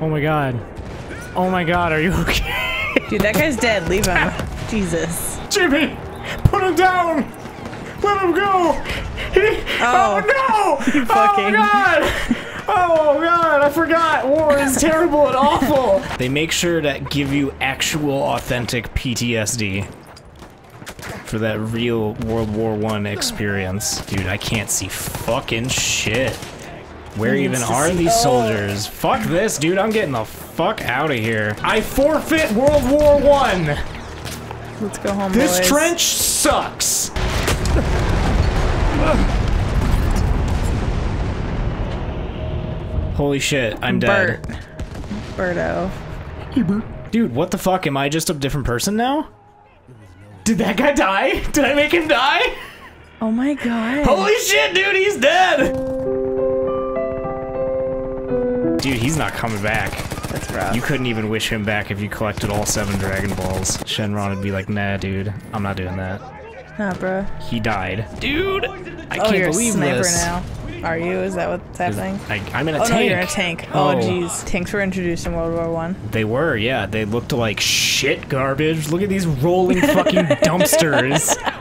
Oh my god. Oh my god, are you okay? Dude, that guy's dead. Leave him. Jesus. Jimmy! Put him down! Let him go! He, Oh. oh no! Oh you fucking- Oh god! Oh god, I forgot! War is terrible and awful! They make sure to give you actual authentic PTSD. For that real World War One experience. Dude, I can't see fucking shit. Where even are see- these Oh. soldiers? Fuck this, dude. I'm getting the fuck out of here. I forfeit World War One. Let's go home, This boys. trench sucks. Holy shit, I'm Bert. dead. Berto. Dude, what the fuck? Am I just a different person now? Did that guy die? Did I make him die? Oh my god. Holy shit, dude, he's dead! Dude, he's not coming back. That's rough. You couldn't even wish him back if you collected all seven Dragon Balls. Shenron would be like, nah, dude, I'm not doing that. Nah, bro. He died. Dude, I Oh, can't you're a believe sniper this. now. Are you? Is that what's happening? I, I'm in a Oh tank. no, you're in a tank. Oh Oh. jeez. Tanks were introduced in World War One. They were, yeah. They looked like shit garbage. Look at these rolling fucking dumpsters.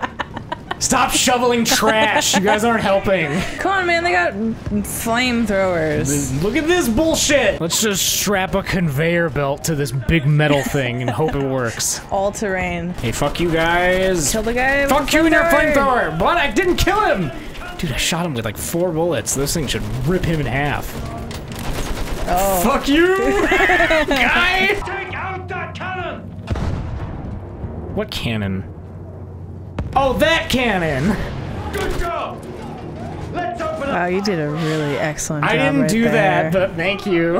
Stop shoveling trash. You guys aren't helping. Come on, man. They got flamethrowers. Look at this bullshit. Let's just strap a conveyor belt to this big metal thing and hope it works. All terrain. Hey, fuck you guys. Kill the guy. Fuck the you and your flamethrower. What? I didn't kill him. Dude, I shot him with like four bullets. This thing should rip him in half. Oh. Fuck you, guy. Take out that cannon! What cannon? Oh, that cannon. Good job! Let's open up! Wow, you did a really excellent job. I didn't right do there. that, but thank you.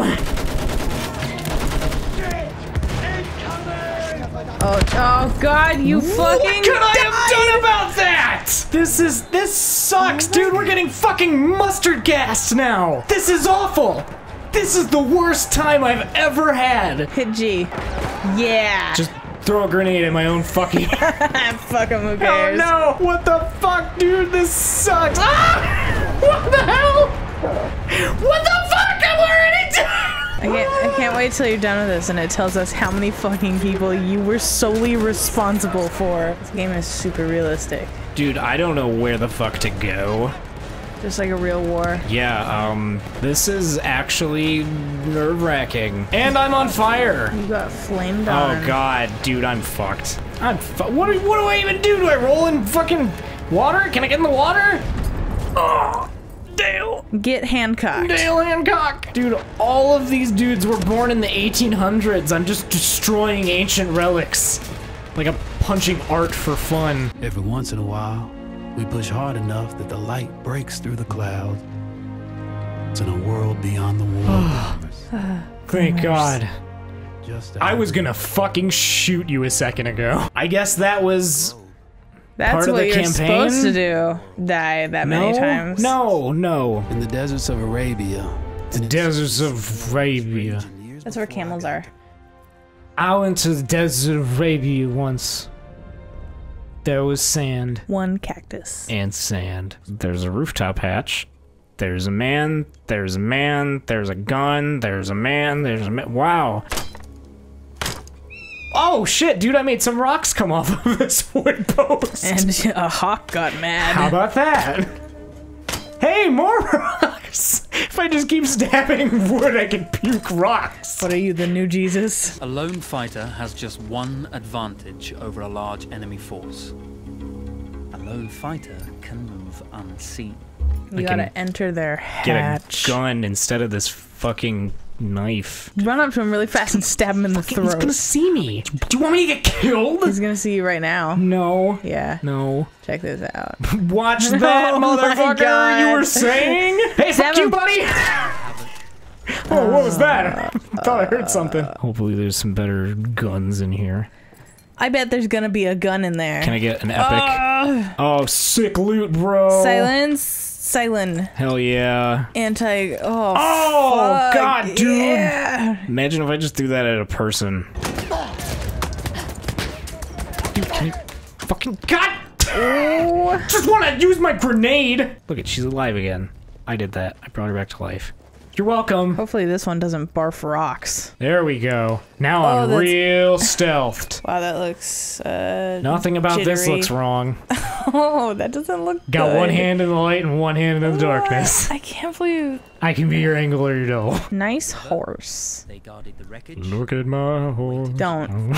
Oh, oh God! You fucking. what could I died! have done about that? This is this sucks, dude. We're getting fucking mustard gassed now. This is awful. This is the worst time I've ever had. Hit G. Yeah. Just throw a grenade at my own fucking. Fuck him. Who oh no! What the fuck, dude? This sucks. Ah! What the hell? What the fuck? I'm already dead. I can't. I can't wait till you're done with this, and it tells us how many fucking people you were solely responsible for. This game is super realistic, Dude, I don't know where the fuck to go. Just like a real war. Yeah, um, this is actually nerve-wracking. And I'm on fire! You got flamed on. Oh god, dude, I'm fucked. I'm fu- what, do- what do I even do? Do I roll in fucking water? Can I get in the water? Oh, Dale. Get Hancock. Dale Hancock! Dude, all of these dudes were born in the 1800s. I'm just destroying ancient relics. Like I'm punching art for fun. Every once in a while, we push hard enough that the light breaks through the clouds. It's in a world beyond the wall. Thank god. Just I was gonna fucking shoot you a second ago. I guess that was That's part of what the you're campaign? supposed to do. Die that many no, times. no, no. in the deserts of Arabia. The deserts of Arabia. That's where camels are. I went to the desert of Arabia once. There was sand One cactus. and sand. There's a rooftop hatch. There's a man. There's a man. There's a gun. There's a man. There's a man. Wow. Oh shit, dude! I made some rocks come off of this wood post. And a hawk got mad. How about that? Hey, more rocks! If I just keep stabbing wood, I can puke rocks. what are you, the new Jesus? A lone fighter has just one advantage over a large enemy force. A lone fighter can move unseen. You can gotta enter their hatch. Get hatch. a gun instead of this fucking knife. Run up to him really fast and stab him in the throat. He's gonna see me. Do you want me to get killed? He's gonna see you right now. No. Yeah. No. Check this out. Watch oh that, Oh motherfucker! You were saying? Hey, fuck Seven- oh, what was that? I thought I heard uh, something. Hopefully, there's some better guns in here. I bet there's gonna be a gun in there. Can I get an epic? Ugh. oh, sick loot, bro! Silence. Silent. Hell yeah! Anti. Oh. Oh, fuck, God, dude. Yeah. Imagine if I just threw that at a person. Dude, can you fucking God? Just want to use my grenade. Look at, she's alive again. I did that. I brought her back to life. You're welcome. Hopefully this one doesn't barf rocks. There we go. Now Oh, I'm that's- real stealthed. Wow, that looks, uh... Nothing about this looks wrong. Oh, that doesn't look good. Got good. one hand in the light and one hand in the darkness. I can't believe... I can be your angle or your doll. Nice horse. They guarded the wreckage. Look at my horse. Don't.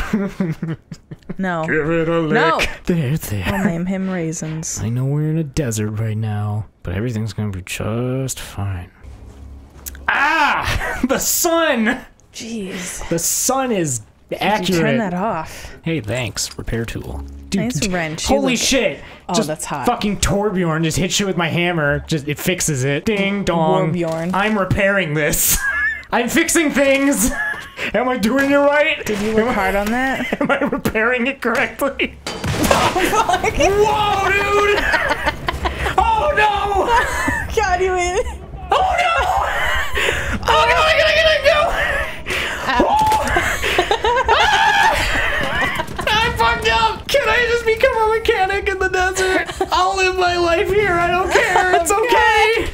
no. Give it a lick. No. There, there. I'll name him Raisins. I know we're in a desert right now, but everything's gonna be just fine. Ah! The sun! Jeez. The sun is Did accurate. you turn that off? Hey, thanks. Repair tool. Dude, Nice wrench. Holy shit! Oh, just that's hot. Fucking Torbjorn just hits you with my hammer. Just it fixes it. Ding dong. Warbjorn. I'm repairing this. I'm fixing things. Am I doing it right? Did you work hard on that? Am I repairing it correctly? Whoa, dude! Oh no! God, you in. Oh no! Oh no! I gotta,